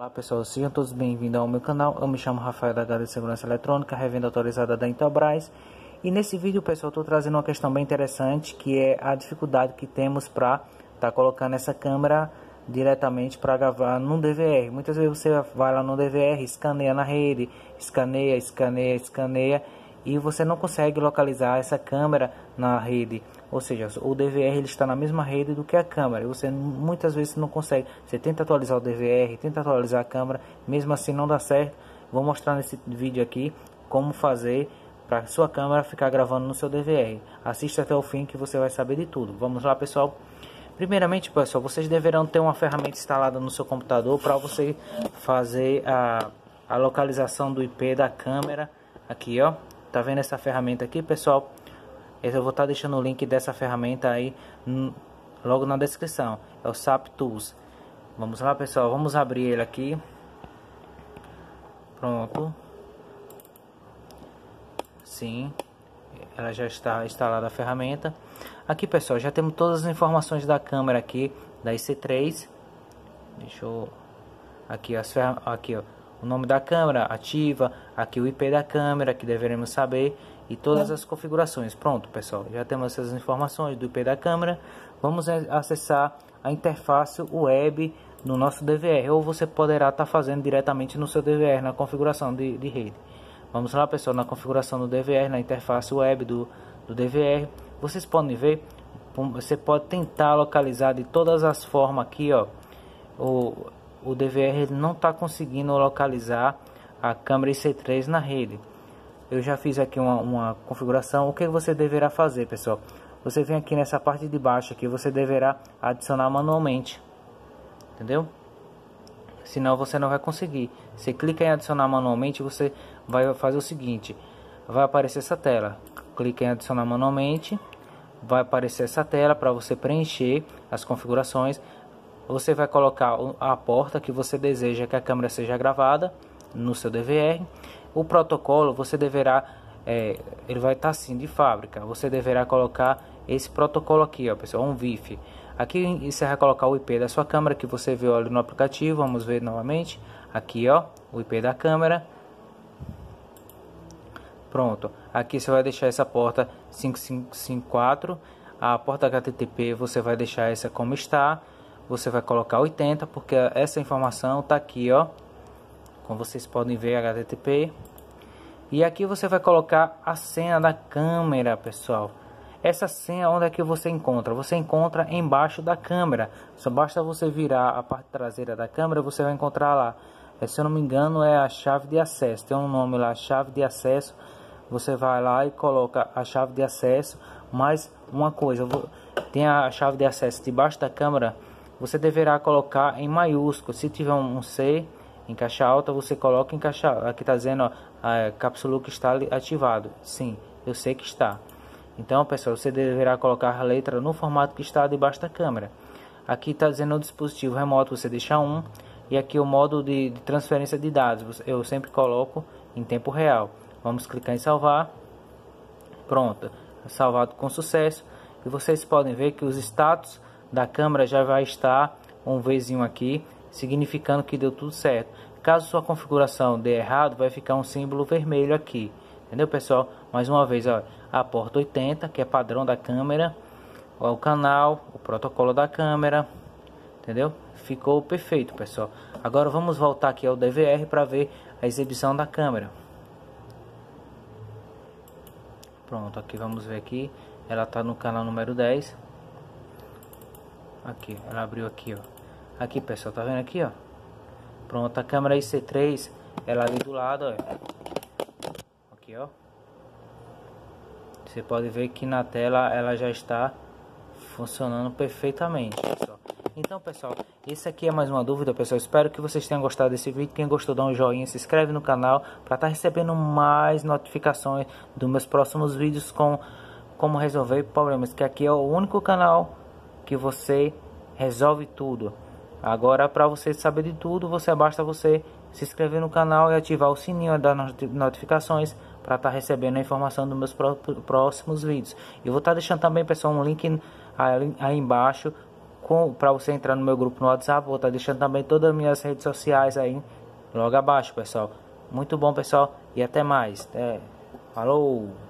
Olá pessoal, sejam todos bem-vindos ao meu canal. Eu me chamo Rafael da Gada de Segurança Eletrônica, revenda autorizada da Intelbras. E nesse vídeo, pessoal, estou trazendo uma questão bem interessante, que é a dificuldade que temos para estar tá colocando essa câmera diretamente para gravar no DVR. Muitas vezes você vai lá no DVR, escaneia na rede, escaneia, escaneia, escaneia e você não consegue localizar essa câmera na rede. Ou seja, o DVR ele está na mesma rede do que a câmera. Você muitas vezes não consegue. Você tenta atualizar o DVR, tenta atualizar a câmera, mesmo assim não dá certo. Vou mostrar nesse vídeo aqui como fazer para sua câmera ficar gravando no seu DVR. Assista até o fim que você vai saber de tudo. Vamos lá, pessoal. Primeiramente, pessoal, vocês deverão ter uma ferramenta instalada no seu computador para você fazer a, a localização do IP da câmera. Aqui, ó. Tá vendo essa ferramenta aqui, pessoal? Eu vou estar tá deixando o link dessa ferramenta aí logo na descrição. É o SAP Tools. Vamos lá, pessoal. Vamos abrir ele aqui. Pronto. Sim. Ela já está instalada a ferramenta. Aqui, pessoal, já temos todas as informações da câmera aqui da IC3. Deixa eu aqui as aqui, ó o nome da câmera ativa, aqui o IP da câmera que deveremos saber e todas as configurações. Pronto, pessoal, já temos essas informações do IP da câmera. Vamos acessar a interface web no nosso DVR ou você poderá estar tá fazendo diretamente no seu DVR na configuração de, de rede. Vamos lá, pessoal, na configuração do DVR, na interface web do, do DVR. Vocês podem ver, você pode tentar localizar de todas as formas aqui, ó, o, o DVR não está conseguindo localizar a câmera IC3 na rede. Eu já fiz aqui uma, uma, configuração. O que você deverá fazer, pessoal? Você vem aqui nessa parte de baixo aqui, você deverá adicionar manualmente. Entendeu? Senão você não vai conseguir. Você clica em adicionar manualmente, você vai fazer o seguinte. Vai aparecer essa tela. Clica em adicionar manualmente. Vai aparecer essa tela para você preencher as configurações você vai colocar a porta que você deseja que a câmera seja gravada no seu DVR. O protocolo você deverá, é, ele vai estar assim de fábrica. Você deverá colocar esse protocolo aqui, ó, pessoal, um VIF. Aqui você vai colocar o IP da sua câmera que você viu ali no aplicativo. Vamos ver novamente. Aqui, ó, o IP da câmera. Pronto. Aqui você vai deixar essa porta 5554. A porta HTTP você vai deixar essa como está você vai colocar 80 porque essa informação está aqui ó como vocês podem ver HTTP e aqui você vai colocar a senha da câmera pessoal. Essa senha onde é que você encontra? Você encontra embaixo da câmera. Só basta você virar a parte traseira da câmera você vai encontrar lá. É, se eu não me engano é a chave de acesso. Tem um nome lá chave de acesso. Você vai lá e coloca a chave de acesso. Mais uma coisa tem a chave de acesso debaixo da câmera. Você deverá colocar em maiúsculo. Se tiver um C em caixa alta, você coloca em caixa Aqui está dizendo, a cápsula que está ativado. Sim, eu sei que está. Então, pessoal, você deverá colocar a letra no formato que está debaixo da câmera. Aqui está dizendo o dispositivo remoto, você deixa um. E aqui o modo de, de transferência de dados, eu sempre coloco em tempo real. Vamos clicar em salvar. Pronto, salvado com sucesso. E vocês podem ver que os status da câmera já vai estar um Vzinho aqui, significando que deu tudo certo. Caso sua configuração dê errado, vai ficar um símbolo vermelho aqui. Entendeu, pessoal? Mais uma vez, ó, a porta 80, que é padrão da câmera, ó, o canal, o protocolo da câmera, entendeu? Ficou perfeito, pessoal. Agora vamos voltar aqui ao DVR para ver a exibição da câmera. Pronto, aqui vamos ver aqui. Ela está no canal número 10. Aqui, ela abriu aqui, ó. Aqui, pessoal, tá vendo aqui, ó? Pronto, a câmera IC3, ela ali do lado, ó. Aqui, ó. Você pode ver que na tela ela já está funcionando perfeitamente, pessoal. Então, pessoal, esse aqui é mais uma dúvida, pessoal. Espero que vocês tenham gostado desse vídeo. Quem gostou, dá um joinha, se inscreve no canal para estar tá recebendo mais notificações dos meus próximos vídeos com como resolver problemas. Que aqui é o único canal que você resolve tudo. Agora, para você saber de tudo, você basta você se inscrever no canal e ativar o sininho das notificações para estar tá recebendo a informação dos meus próximos vídeos. Eu vou estar tá deixando também, pessoal, um link aí embaixo para você entrar no meu grupo no WhatsApp, vou estar tá deixando também todas as minhas redes sociais aí logo abaixo, pessoal. Muito bom, pessoal, e até mais. É, falou!